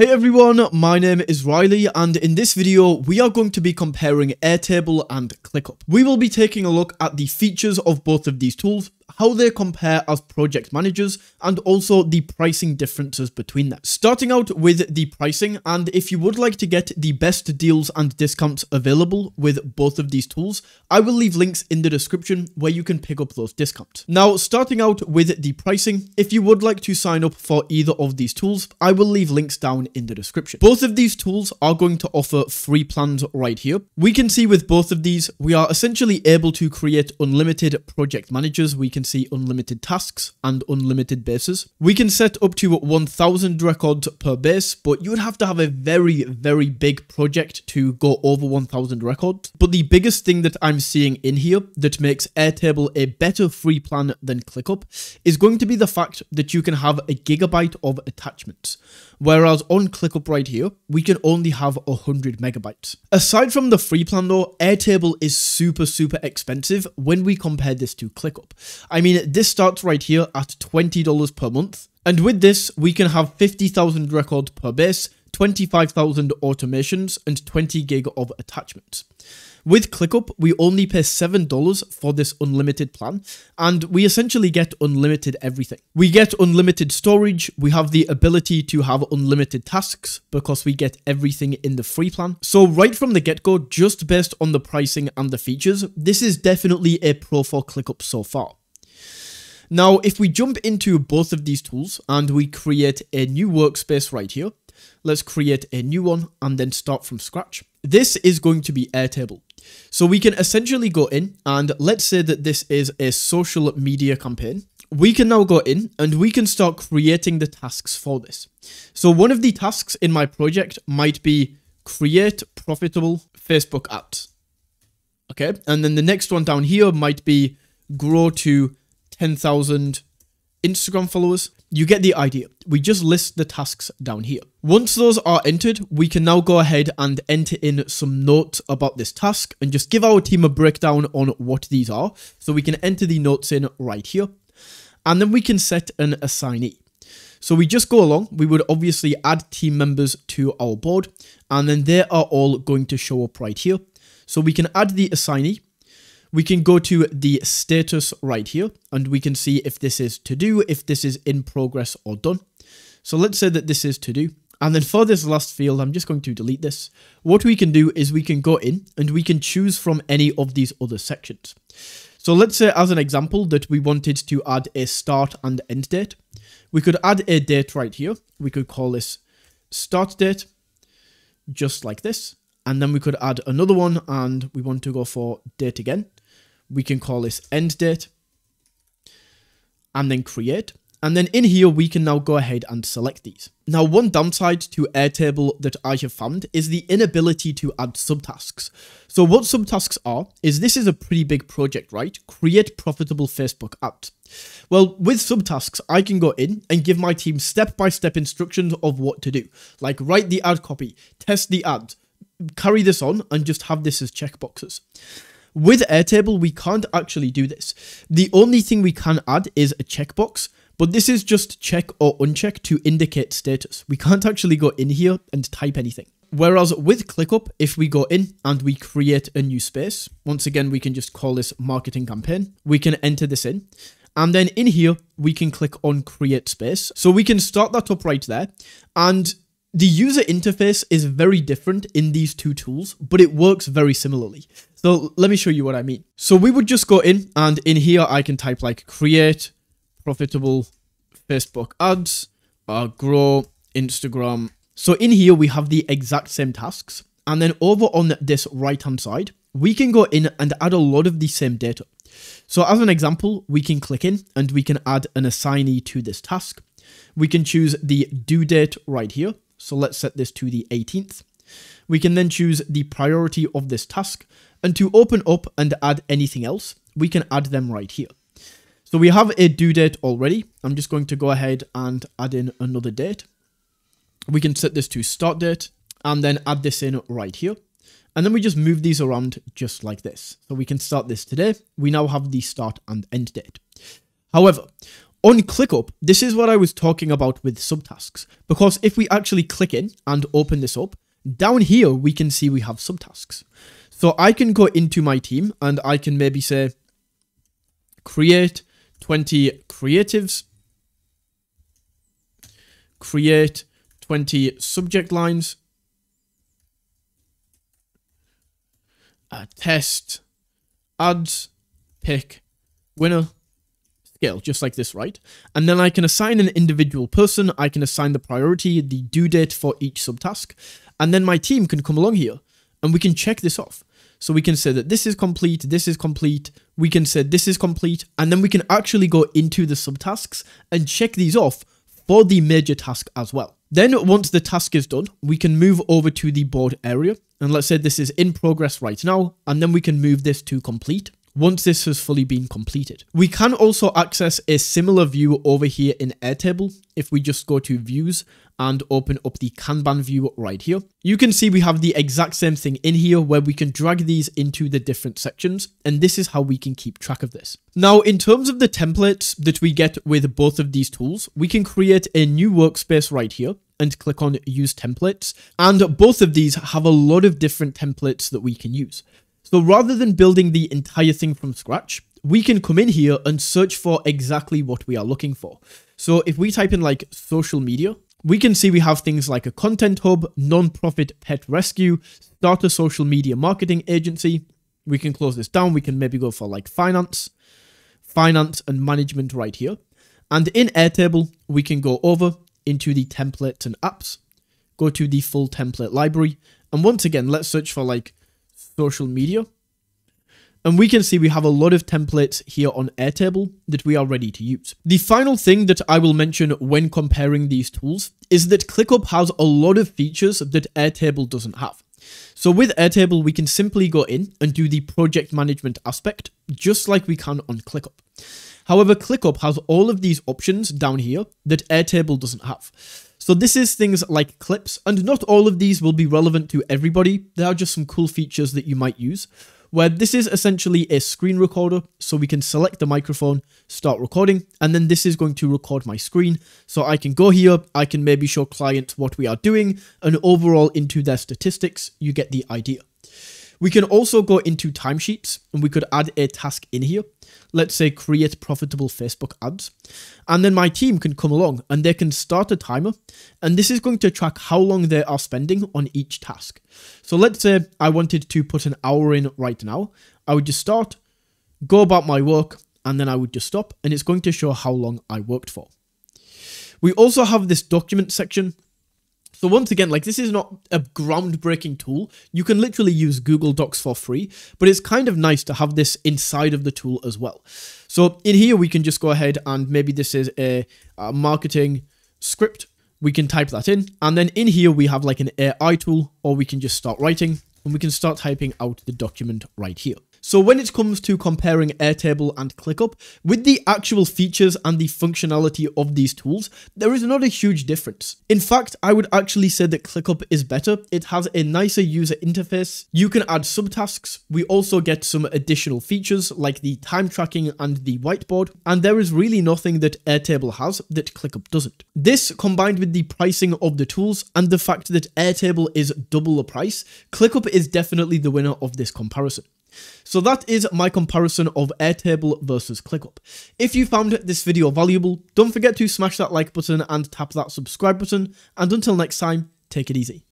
Hey everyone, my name is Riley and in this video we are going to be comparing Airtable and ClickUp. We will be taking a look at the features of both of these tools how they compare as project managers, and also the pricing differences between them. Starting out with the pricing, and if you would like to get the best deals and discounts available with both of these tools, I will leave links in the description where you can pick up those discounts. Now, starting out with the pricing, if you would like to sign up for either of these tools, I will leave links down in the description. Both of these tools are going to offer free plans right here. We can see with both of these, we are essentially able to create unlimited project managers. We can see unlimited tasks and unlimited bases. We can set up to 1000 records per base, but you would have to have a very, very big project to go over 1000 records. But the biggest thing that I'm seeing in here that makes Airtable a better free plan than ClickUp is going to be the fact that you can have a gigabyte of attachments. Whereas on ClickUp right here, we can only have 100 megabytes. Aside from the free plan though, Airtable is super, super expensive when we compare this to ClickUp. I mean, this starts right here at $20 per month. And with this, we can have 50,000 records per base, 25,000 automations, and 20 gig of attachments. With ClickUp, we only pay $7 for this unlimited plan, and we essentially get unlimited everything. We get unlimited storage, we have the ability to have unlimited tasks because we get everything in the free plan. So right from the get-go, just based on the pricing and the features, this is definitely a pro for ClickUp so far. Now, if we jump into both of these tools and we create a new workspace right here, let's create a new one and then start from scratch. This is going to be Airtable. So we can essentially go in and let's say that this is a social media campaign. We can now go in and we can start creating the tasks for this. So one of the tasks in my project might be create profitable Facebook ads. Okay. And then the next one down here might be grow to 10,000 Instagram followers. You get the idea. We just list the tasks down here. Once those are entered, we can now go ahead and enter in some notes about this task and just give our team a breakdown on what these are. So we can enter the notes in right here. And then we can set an assignee. So we just go along. We would obviously add team members to our board and then they are all going to show up right here. So we can add the assignee we can go to the status right here and we can see if this is to do, if this is in progress or done. So let's say that this is to do. And then for this last field, I'm just going to delete this. What we can do is we can go in and we can choose from any of these other sections. So let's say as an example that we wanted to add a start and end date. We could add a date right here. We could call this start date, just like this. And then we could add another one and we want to go for date again we can call this end date and then create. And then in here, we can now go ahead and select these. Now, one downside to Airtable that I have found is the inability to add subtasks. So what subtasks are, is this is a pretty big project, right? Create profitable Facebook ads. Well, with subtasks, I can go in and give my team step-by-step -step instructions of what to do. Like write the ad copy, test the ad, carry this on, and just have this as checkboxes. With Airtable, we can't actually do this. The only thing we can add is a checkbox, but this is just check or uncheck to indicate status. We can't actually go in here and type anything. Whereas with ClickUp, if we go in and we create a new space, once again, we can just call this marketing campaign. We can enter this in. And then in here, we can click on create space. So we can start that up right there. And the user interface is very different in these two tools, but it works very similarly. So let me show you what I mean. So we would just go in and in here I can type like create profitable Facebook ads, uh, grow Instagram. So in here we have the exact same tasks. And then over on this right hand side, we can go in and add a lot of the same data. So as an example, we can click in and we can add an assignee to this task. We can choose the due date right here. So let's set this to the 18th. We can then choose the priority of this task and to open up and add anything else, we can add them right here. So we have a due date already. I'm just going to go ahead and add in another date. We can set this to start date and then add this in right here. And then we just move these around just like this. So we can start this today. We now have the start and end date. However, On ClickUp, this is what I was talking about with subtasks. Because if we actually click in and open this up, down here we can see we have subtasks. So I can go into my team and I can maybe say create 20 creatives, create 20 subject lines, uh, test, ads, pick, winner, scale, just like this, right? And then I can assign an individual person, I can assign the priority, the due date for each subtask, and then my team can come along here and we can check this off. So we can say that this is complete, this is complete, we can say this is complete, and then we can actually go into the subtasks and check these off for the major task as well. Then once the task is done, we can move over to the board area. And let's say this is in progress right now, and then we can move this to complete once this has fully been completed. We can also access a similar view over here in Airtable if we just go to views and open up the Kanban view right here. You can see we have the exact same thing in here where we can drag these into the different sections and this is how we can keep track of this. Now in terms of the templates that we get with both of these tools, we can create a new workspace right here and click on use templates and both of these have a lot of different templates that we can use. So rather than building the entire thing from scratch, we can come in here and search for exactly what we are looking for. So if we type in like social media, we can see we have things like a content hub, non-profit pet rescue, start a social media marketing agency. We can close this down. We can maybe go for like finance, finance and management right here. And in Airtable, we can go over into the templates and apps, go to the full template library. And once again, let's search for like social media. And we can see we have a lot of templates here on Airtable that we are ready to use. The final thing that I will mention when comparing these tools is that ClickUp has a lot of features that Airtable doesn't have. So with Airtable, we can simply go in and do the project management aspect, just like we can on ClickUp. However, ClickUp has all of these options down here that Airtable doesn't have. So this is things like clips, and not all of these will be relevant to everybody. There are just some cool features that you might use, where this is essentially a screen recorder, so we can select the microphone, start recording, and then this is going to record my screen. So I can go here, I can maybe show clients what we are doing, and overall into their statistics, you get the idea. We can also go into timesheets and we could add a task in here. Let's say create profitable Facebook ads. And then my team can come along and they can start a timer. And this is going to track how long they are spending on each task. So let's say I wanted to put an hour in right now. I would just start, go about my work, and then I would just stop. And it's going to show how long I worked for. We also have this document section so once again, like this is not a groundbreaking tool. You can literally use Google Docs for free, but it's kind of nice to have this inside of the tool as well. So in here, we can just go ahead and maybe this is a, a marketing script. We can type that in. And then in here, we have like an AI tool, or we can just start writing and we can start typing out the document right here. So when it comes to comparing Airtable and ClickUp, with the actual features and the functionality of these tools, there is not a huge difference. In fact, I would actually say that ClickUp is better. It has a nicer user interface. You can add subtasks. We also get some additional features like the time tracking and the whiteboard, and there is really nothing that Airtable has that ClickUp doesn't. This combined with the pricing of the tools and the fact that Airtable is double the price, ClickUp is definitely the winner of this comparison. So that is my comparison of Airtable versus ClickUp. If you found this video valuable, don't forget to smash that like button and tap that subscribe button, and until next time, take it easy.